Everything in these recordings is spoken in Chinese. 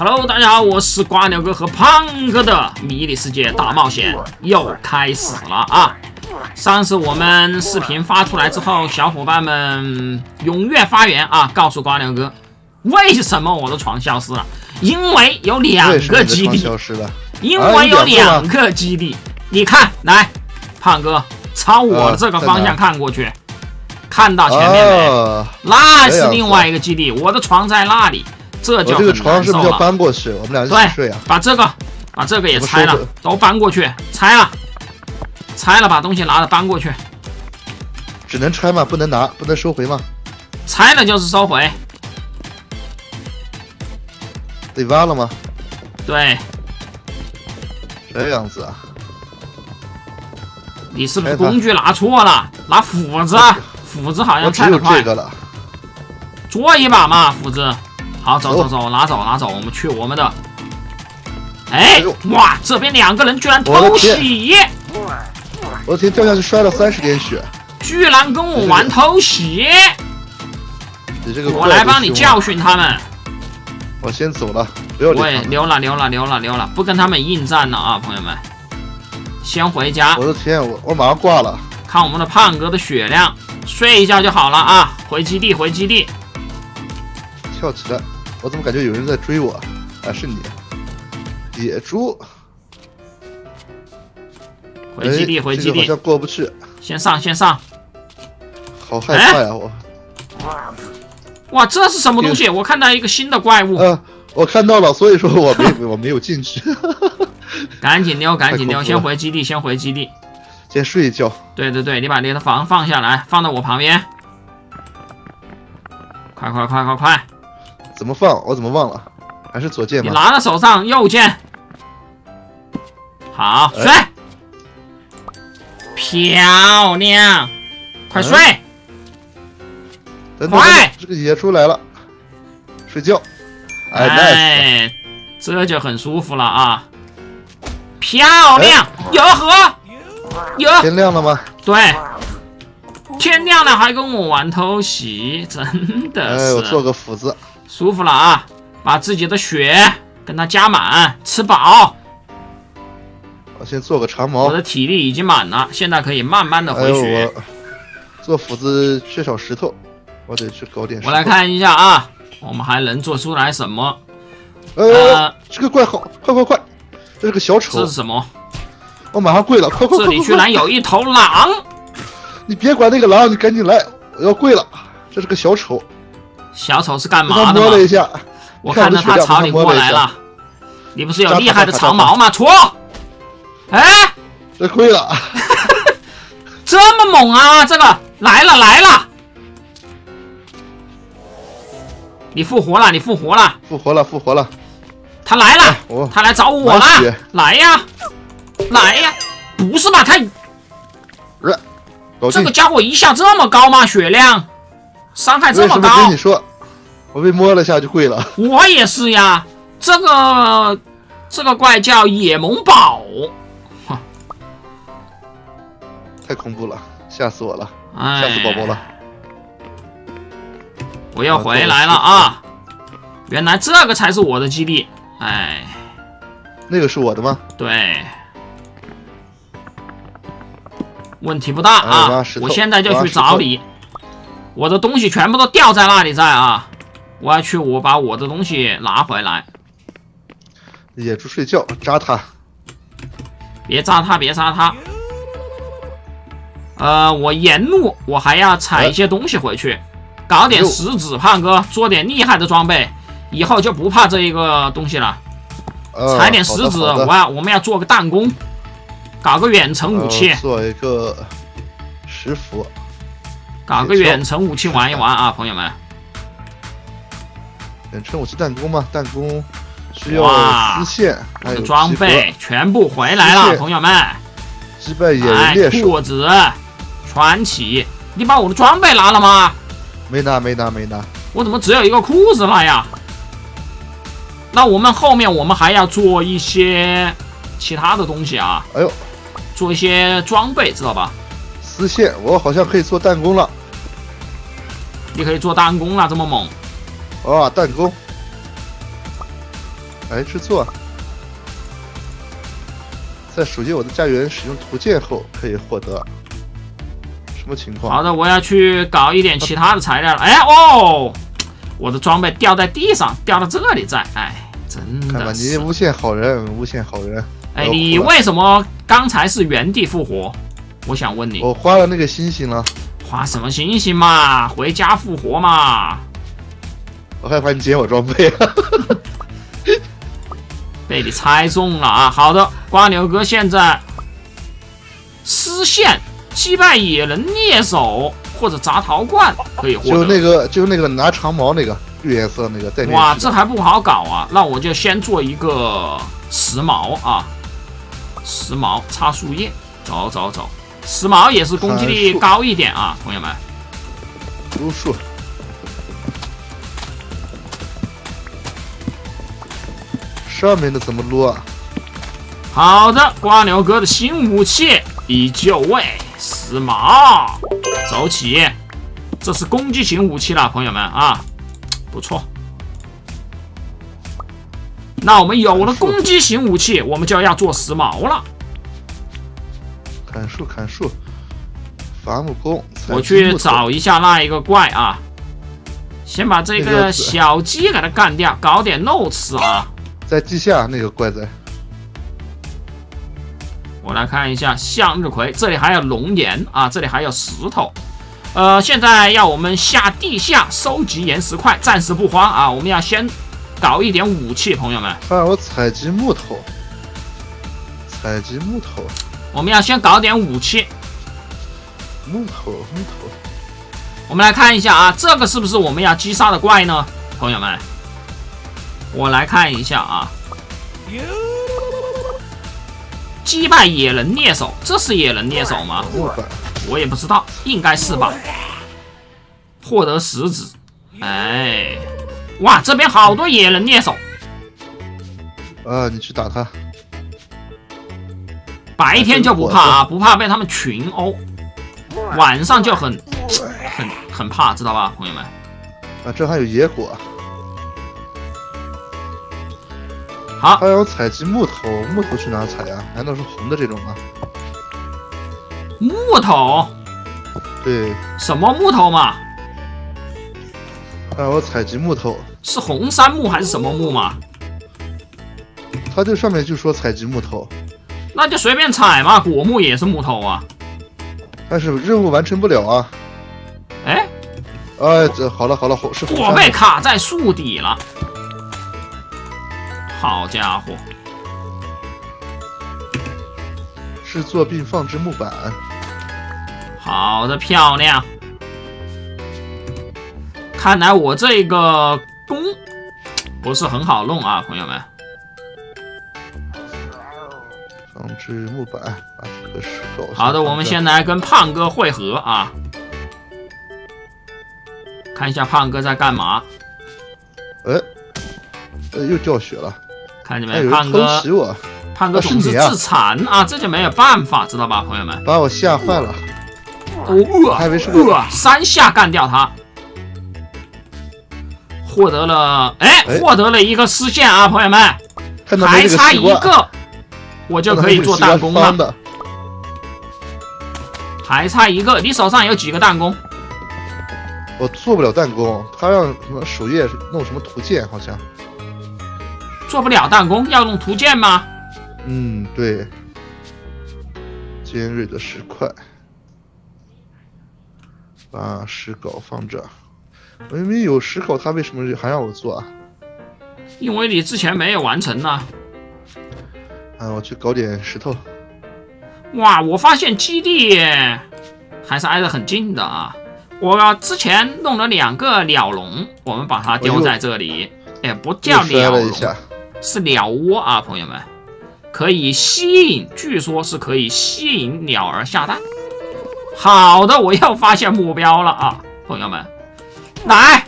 Hello，大家好，我是瓜牛哥和胖哥的迷你世界大冒险又开始了啊！上次我们视频发出来之后，小伙伴们踊跃发言啊，告诉瓜牛哥为什么我的床消失了？因为有两个基地，消失了，因为有两个基地。你看，来，胖哥朝我的这个方向看过去，看到前面没？那是另外一个基地，我的床在那里。这就这个床是不是要搬过去？我们俩一起睡啊！把这个，把这个也拆了，都搬过去，拆了，拆了，把东西拿了搬过去。只能拆吗？不能拿，不能收回吗？拆了就是收回。得挖了吗？对。这样子啊？你是不是工具拿错了？拿斧子，斧子好像拆得快。做一把嘛，斧子。好，走走走，拿走拿走，我们去我们的。哎，哇，这边两个人居然偷袭！我的天，掉下去摔了三十点血，居然跟我玩偷袭！你这个，我来帮你教训他们。我先走了，不要喂，溜了溜了溜了溜了，不跟他们应战了啊，朋友们，先回家。我的天，我我马上挂了。看我们的胖哥的血量，睡一觉就好了啊！回基地，回基地。跳起来。我怎么感觉有人在追我？啊，是你，野猪。回基地，回基地。好像过不去。先上，先上。好害怕呀！我。哇，这是什么东西？我看到一个新的怪物。嗯，我看到了，所以说我没 我没有进去。赶紧溜，赶紧溜，先回基地，先回基地。先睡一觉。对对对，你把你的房放下来，放到我旁边。快快快快快！怎么放？我怎么忘了？还是左键吗？你拿在手上，右键。好，睡。漂亮，快睡。快，这个野出来了，睡觉。哎，这就很舒服了啊。漂亮，有河，有。天亮了吗？对，天亮了还跟我玩偷袭，真的是。哎，我做个斧子。舒服了啊！把自己的血跟他加满，吃饱。我先做个长矛。我的体力已经满了，现在可以慢慢的回血。做斧子缺少石头，我得去搞点。我来看一下啊，我们还能做出来什么？呃，这个怪好，快快快！这是个小丑。这是什么？我马上跪了，快快快！这里居然有一头狼！你别管那个狼，你赶紧来，我要跪了。这是个小丑。小丑是干嘛的？吗了一下，我看到他朝你过来了。你不是有厉害的长矛吗？戳！哎，这亏了，这么猛啊！这个来了来了，你复活了，你复活了，复活了，复活了。他来了，他来找我了，来呀，来呀！不是吧？他，这个家伙一下这么高吗？血量，伤害这么高？跟你说。我被摸了下就跪了，我也是呀。这个这个怪叫野萌宝，太恐怖了，吓死我了，吓死宝宝了。我要回来了啊！原来这个才是我的基地，哎，那个是我的吗？对，问题不大啊。我现在就去找你，我的东西全部都掉在那里在啊。我要去，我把我的东西拿回来。野猪睡觉，扎他！别扎他，别扎他。呃，我沿路我还要采一些东西回去，搞点石子，胖哥做点厉害的装备，以后就不怕这一个东西了。采点石子，我要我们要做个弹弓，搞个远程武器。做一个石斧。搞个远程武器玩一玩啊，朋友们。远程武器弹弓吗？弹弓需要丝线，还有装备全部回来了，朋友们。击败野人猎手。裤子传奇，你把我的装备拿了吗？没拿，没拿，没拿。我怎么只有一个裤子了呀？那我们后面我们还要做一些其他的东西啊。哎呦，做一些装备，知道吧？丝线，我好像可以做弹弓了。你可以做弹弓了，这么猛。哇，弹弓！来制作。在熟悉我的家园使用图鉴后可以获得。什么情况？好的，我要去搞一点其他的材料了。哎哦，我的装备掉在地上，掉到这里在。哎，真看吧，的是。你诬陷好人，诬陷好人。哎，你为什么刚才是原地复活？我想问你，我花了那个星星了，花什么星星嘛？回家复活嘛？我害怕你捡我装备。被你猜中了啊！好的，瓜牛哥现在丝线击败野人猎手或者砸陶罐可以获得就。那个，就那个拿长矛那个绿颜色那个带哇，这还不好搞啊！那我就先做一个时髦啊，时髦插树叶，走走走，时髦也是攻击力高一点啊，朋友们。如数。上面的怎么撸啊？好的，瓜牛哥的新武器已就位，时髦，走起，这是攻击型武器了，朋友们啊，不错。那我们有了攻击型武器，我们就要做时髦了。砍树砍树，伐木工。我去找一下那一个怪啊，先把这那个个小鸡给它干掉，搞点肉吃啊。在地下那个怪仔，我来看一下向日葵，这里还有龙岩啊，这里还有石头。呃，现在要我们下地下收集岩石块，暂时不慌啊，我们要先搞一点武器，朋友们，他让我采集木头，采集木头，我们要先搞点武器。木头，木头。我们来看一下啊，这个是不是我们要击杀的怪呢？朋友们，我来看一下啊，击败野人猎手，这是野人猎手吗？我也不知道，应该是吧。获得石子，哎，哇，这边好多野人猎手，啊，你去打他。白天就不怕啊，不怕被他们群殴，晚上就很很很怕，知道吧，朋友们？啊，这还有野果，好，他要采集木头，木头去哪采啊？难道是红的这种吗？木头，对，什么木头嘛？他让我采集木头，是红杉木还是什么木嘛？他这上面就说采集木头，那就随便采嘛，果木也是木头啊。但是任务完成不了啊。哎，哎，这好了好了，火是红我被卡在树底了。好家伙，制作并放置木板，好的，漂亮。看来我这个弓不是很好弄啊，朋友们。放置木板，把这个石头。好的，我们先来跟胖哥汇合啊，看一下胖哥在干嘛。哎，呃，又掉血了，看见没，胖哥胖哥啊是啊总是自残啊，这就没有办法，知道吧，朋友们？把我吓坏了。哦，还以为是个呃，三下干掉他，获得了，哎，哎获得了一个丝线啊，朋友们，还差一，个，我就可以做弹弓了。还差一个，你手上有几个弹弓？我做不了弹弓，他让什么首页弄什么图鉴，好像。做不了弹弓，要用图鉴吗？嗯，对。尖锐的石块，把石镐放这。明明有石镐，他为什么还让我做啊？因为你之前没有完成呢。啊，我去搞点石头。哇，我发现基地还是挨得很近的啊！我之前弄了两个鸟笼，我们把它丢在这里。哎，不叫鸟笼，是鸟窝啊，朋友们，可以吸引，据说是可以吸引鸟儿下蛋。好的，我又发现目标了啊，朋友们，来，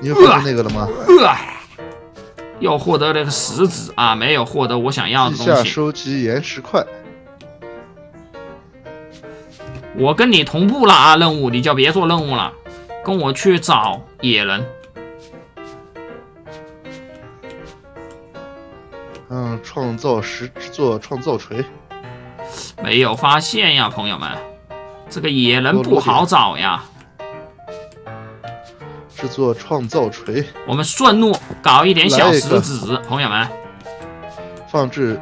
你又发现那个了吗？呃，又获得了个石子啊，没有获得我想要的东西。收集岩石块。我跟你同步了啊，任务你就别做任务了，跟我去找野人。创造石制作创造锤，没有发现呀，朋友们，这个野人不好找呀。制作创造锤，我们顺路搞一点小石子，朋友们。放置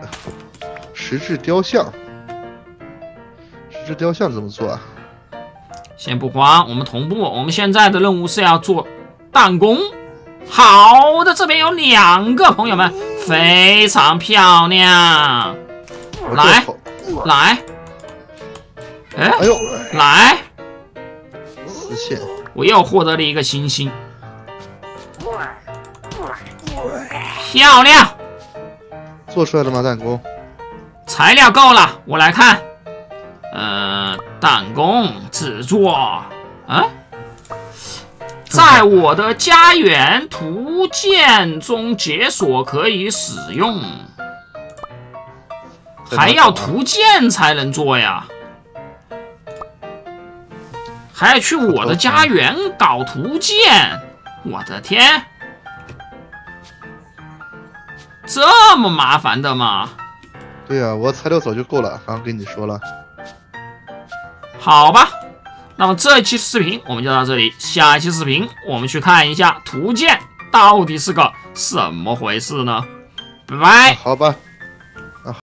石质雕像，石质雕像怎么做啊？先不慌，我们同步。我们现在的任务是要做弹弓。好的，这边有两个朋友们，非常漂亮。来，来，哎，哎呦，来，实现。我又获得了一个星星，漂亮！做出来了吗？弹弓？材料够了，我来看。呃，弹弓制作，啊，在我的家园图鉴中解锁可以使用，还要图鉴才能做呀。还要去我的家园搞图鉴，我的天，这么麻烦的吗？对呀，我材料早就够了，刚刚跟你说了。好吧，那么这期视频我们就到这里，下一期视频我们去看一下图鉴到底是个什么回事呢？拜拜。好吧。